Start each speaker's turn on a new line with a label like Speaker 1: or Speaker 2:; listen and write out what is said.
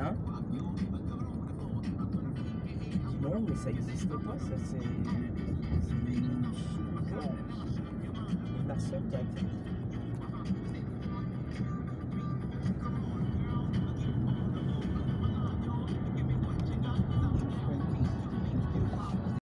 Speaker 1: Hein Non, mais ça n'existe pas, ça c'est. C'est une sous-genre. Qui a accepté.